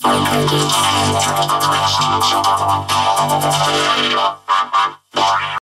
Thank you.